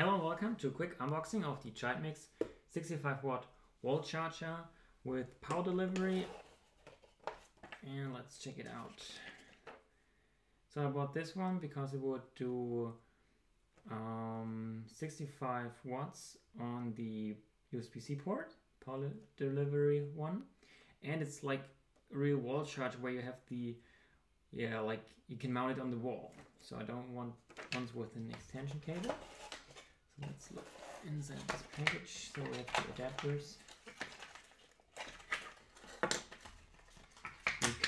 Hello and welcome to a quick unboxing of the JYDMIX 65 watt wall charger with power delivery. And let's check it out. So I bought this one because it would do um, 65 watts on the USB-C port, power delivery one. And it's like a real wall charger where you have the yeah like you can mount it on the wall. So I don't want ones with an extension cable so let's look inside this package so we have the adapters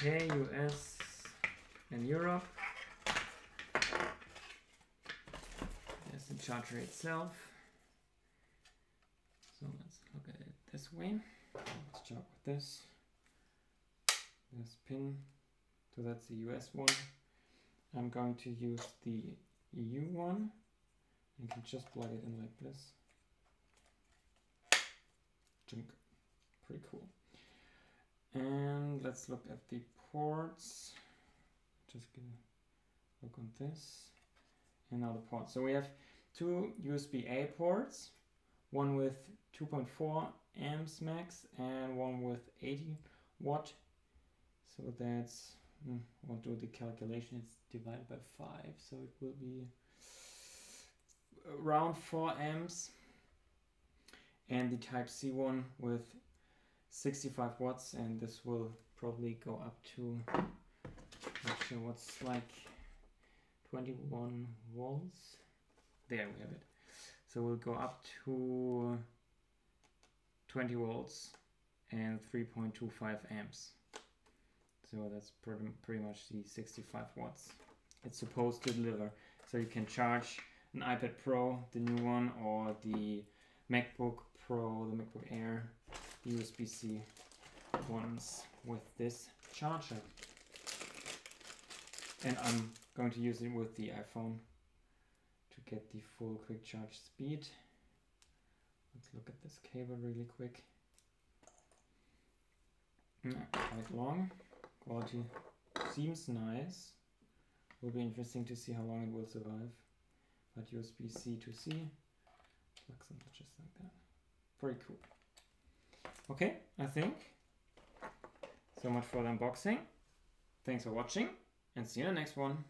UK, US and Europe. There's the charger itself. So let's look at it this way. Let's start with this. This pin. So that's the US one. I'm going to use the EU one. You can just plug it in like this. Pretty cool. And let's look at the ports. Just gonna look on this and now the ports. So we have two USB-A ports one with 2.4 amps max and one with 80 watt. So that's hmm, I'll do the calculation. It's divided by 5 so it will be around 4 amps and the type C one with 65 watts and this will probably go up to not sure what's like 21 volts? There we have it. So we'll go up to 20 volts and 3.25 amps. So that's pretty, pretty much the 65 watts. It's supposed to deliver. So you can charge an iPad Pro the new one or the MacBook Pro the MacBook Air USB-C ones with this charger and I'm going to use it with the iPhone to get the full quick charge speed let's look at this cable really quick not quite long quality seems nice. Will be interesting to see how long it will survive. But USB-C to C, plugs just like that. Very cool. Okay, I think. So much for the unboxing. Thanks for watching and see you in the next one.